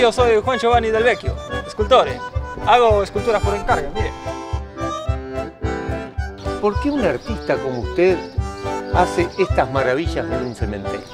Yo soy Juan Giovanni Del Vecchio, escultore. Hago esculturas por encargo, mire. ¿Por qué un artista como usted hace estas maravillas en un cementerio?